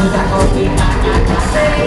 Una copita,